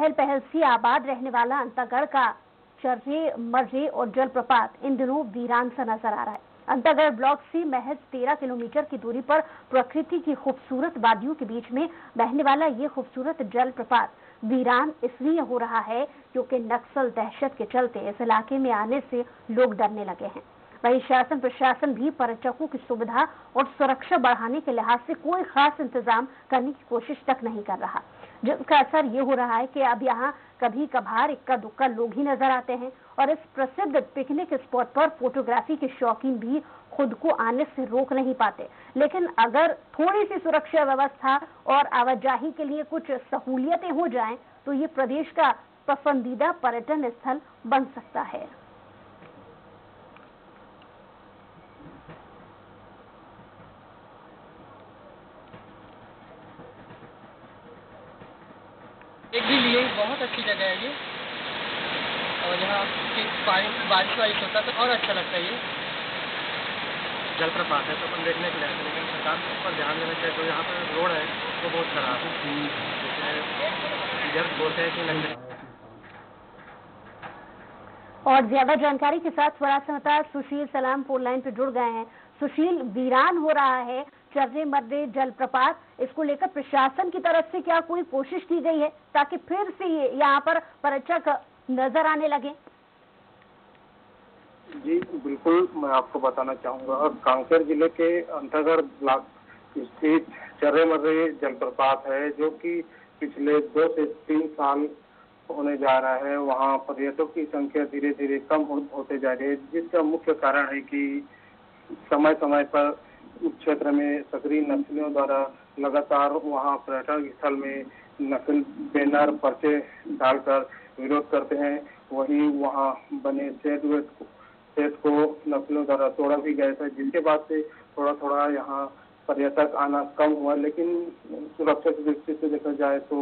चहल पहल सी आबाद रहने वाला अंतागढ़ का चर्रे मर्रे और जलप्रपात इन दिनों वीरान सा नज़र आ रहा है। अंतागढ़ ब्लॉक से महज 13 किलोमीटर की दूरी पर प्रकृति की खूबसूरत वादियों के बीच में बहने वाला ये खूबसूरत जलप्रपात वीरान इसलिए हो रहा है क्योंकि नक्सल दहशत के चलते इस इलाके में आने से लोग डरने लगे हैं। वही शासन प्रशासन भी पर्यटकों की सुविधा और सुरक्षा बढ़ाने के लिहाज से कोई खास इंतज़ाम करने की कोशिश तक नहीं कर रहा। जिसका असर ये हो रहा है कि अब यहाँ कभी कभार इक्का दुक्का लोग ही नज़र आते हैं और इस प्रसिद्ध पिकनिक स्पॉट पर फोटोग्राफी के शौकीन भी खुद को आने से रोक नहीं पाते। लेकिन अगर थोड़ी सी सुरक्षा व्यवस्था और आवाजाही के लिए कुछ सहूलियतें हो जाएँ तो ये प्रदेश का पसंदीदा पर्यटन स्थल बन सकता है। एक भी लिए बहुत अच्छी जगह है ये। और यहाँ की पानी बारिश वारिश होता है तो और अच्छा लगता है ये। जलप्रपात है तो अपन देखने के लिए आते लेकिन सरकार को ऊपर ध्यान देना चाहिए जो यहाँ पर रोड है वो बहुत खराब है। इधर बोलते हैं कि नंगे और ज़्यादा जानकारी के साथ स्वराज समाचार सुशील सलाम फ़ोन लाइन पे जुड़ गए हैं। सुशील वीरान हो रहा है। चर्रे मर्रे जलप्रपात, इसको लेकर प्रशासन की तरफ़ से क्या कोई कोशिश की गई है ताकि फिर से ये यहाँ पर पर्यटक नज़र आने लगे? जी, बिल्कुल मैं आपको बताना चाहूँगा। कांकेर ज़िले के अंतर्गढ़ ब्लॉक स्थित चर्रे मर्रे जलप्रपात है, जो कि पिछले दो से तीन साल होने जा रहा है। वहाँ पर्यटकों की संख्या धीरे धीरे कम होते जा रही है, जिसका मुख्य कारण है कि समय समय पर क्षेत्र में सक्रिय नक्सलियों द्वारा लगातार वहाँ पर्यटन स्थल में नकल बैनर पर्चे डालकर विरोध करते हैं। वहीं वहाँ बने सेट सेट को नकलियों द्वारा तोड़ा भी गया था। जिसके बाद से थोड़ा थोड़ा यहाँ पर्यटक आना कम हुआ, लेकिन सुरक्षा की दृष्टि से देखा जाए तो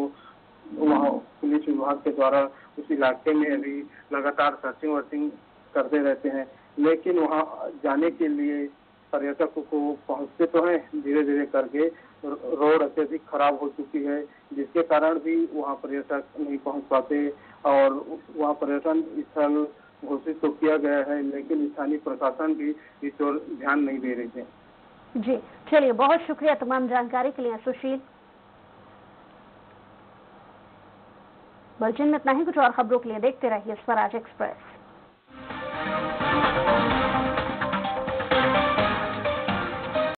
वहाँ पुलिस विभाग के द्वारा उस इलाके में अभी लगातार सर्चिंग वर्चिंग करते रहते हैं। लेकिन वहाँ जाने के लिए पर्यटकों को पहुँचते तो हैं धीरे धीरे करके रोड अत्यधिक खराब हो चुकी है, जिसके कारण भी वहाँ पर्यटक नहीं पहुँच पाते और वहाँ पर्यटन स्थल घोषित तो किया गया है, लेकिन स्थानीय प्रशासन भी इस ओर ध्यान नहीं दे रही है। जी, चलिए, बहुत शुक्रिया तमाम जानकारी के लिए, सुशील। बुलेटिन में इतना ही कुछ और खबरों के लिए देखते रहिए, स्वराज एक्सप्रेस।